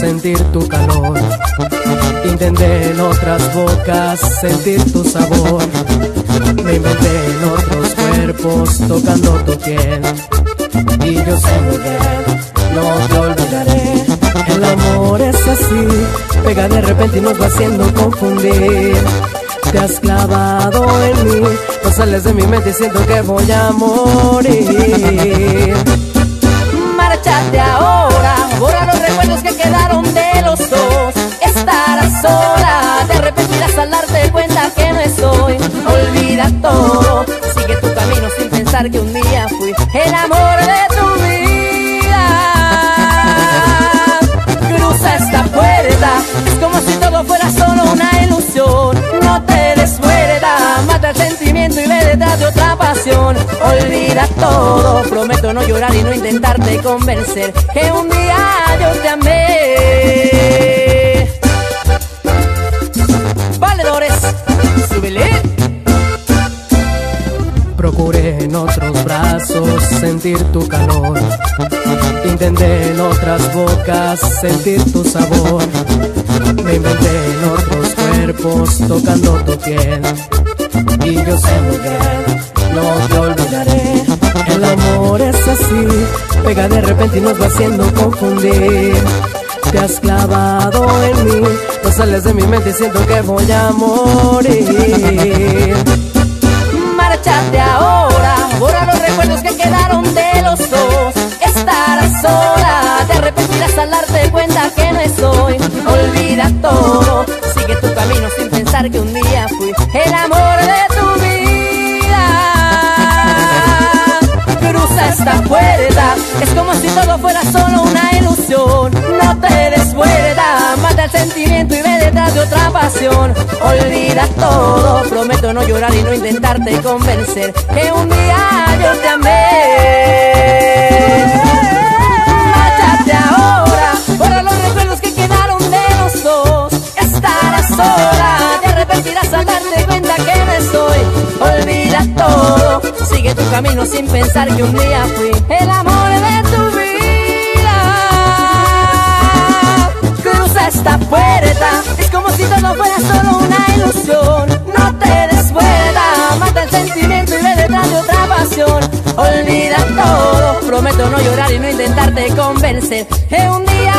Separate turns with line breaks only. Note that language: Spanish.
sentir tu calor. Intenté en otras bocas sentir tu sabor. Me inventé en otros cuerpos tocando tu piel. Y yo sé no te olvidaré. El amor es así, pega de repente y nos va haciendo confundir. Te has clavado en mí, no sales de mi mente y siento que voy a morir.
Olvida todo, prometo no llorar y no intentarte convencer que un día yo te amé. Valedores, súbele.
Procuré en otros brazos sentir tu calor. Intenté en otras bocas sentir tu sabor. Me inventé en otros cuerpos tocando tu piel. Y yo sé muy bien, no te olvidaré. El amor es así, pega de repente y nos va haciendo confundir. Te has clavado en mí, no sales de mi mente y siento que voy a morir.
Márchate ahora, borra los recuerdos que quedaron de los dos. Estarás sola, te arrepentirás al darte cuenta que no estoy. Olvida todo, sigue tu camino sin pensar que un día todo fuera solo una ilusión. No te des mata el sentimiento y ve detrás de otra pasión. Olvida todo, prometo no llorar y no intentarte convencer que un día yo te amé. Márchate ahora, borra los recuerdos que quedaron de los dos. Estarás sola, te arrepentirás al darte cuenta que no estoy. Olvida todo, sigue tu camino sin pensar que un día fui el amor de tu prometo no llorar y no intentarte convencer. Un día